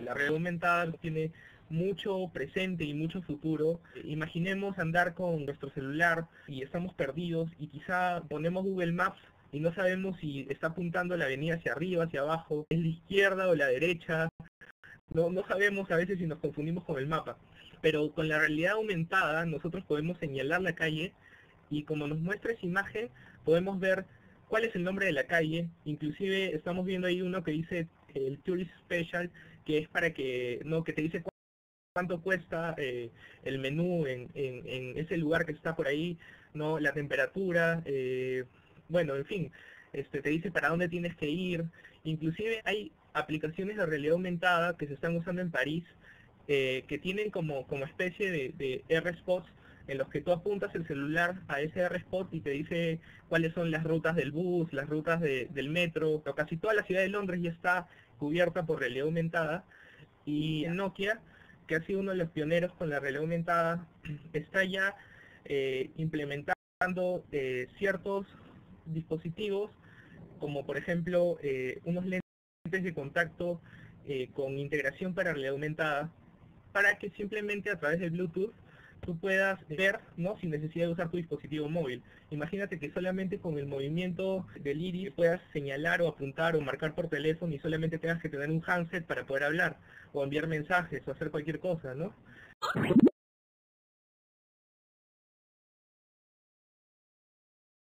la realidad aumentada tiene mucho presente y mucho futuro. Imaginemos andar con nuestro celular y estamos perdidos y quizá ponemos Google Maps y no sabemos si está apuntando la avenida hacia arriba, hacia abajo, es la izquierda o la derecha. No, no sabemos a veces si nos confundimos con el mapa. Pero con la realidad aumentada nosotros podemos señalar la calle y como nos muestra esa imagen podemos ver cuál es el nombre de la calle. Inclusive estamos viendo ahí uno que dice el Tourist Special, que es para que, no, que te dice cuánto cuesta eh, el menú en, en, ese lugar que está por ahí, no, la temperatura, eh, bueno, en fin, este, te dice para dónde tienes que ir. Inclusive hay aplicaciones de realidad aumentada que se están usando en París eh, que tienen como, como especie de, de R-spots en los que tú apuntas el celular a ese R-spot y te dice cuáles son las rutas del bus, las rutas del metro, pero casi toda la ciudad de Londres ya está cubierta por realidad aumentada. Y Nokia, que ha sido uno de los pioneros con la realidad aumentada, está ya eh, implementando eh, ciertos dispositivos, como por ejemplo eh, unos lentes de contacto con integración para realidad aumentada, para que simplemente a través de Bluetooth tú puedas ver, ¿no? Sin necesidad de usar tu dispositivo móvil. Imagínate que solamente con el movimiento del iris puedas señalar o apuntar o marcar por teléfono y solamente tengas que tener un handset para poder hablar o enviar mensajes o hacer cualquier cosa, ¿no?